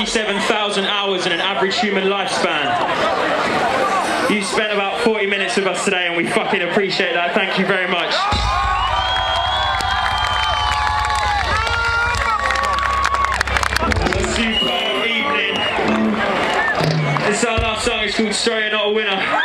57,000 hours in an average human lifespan. You spent about 40 minutes with us today and we fucking appreciate that. Thank you very much. It's our last song, it's called Sorry Not a Winner.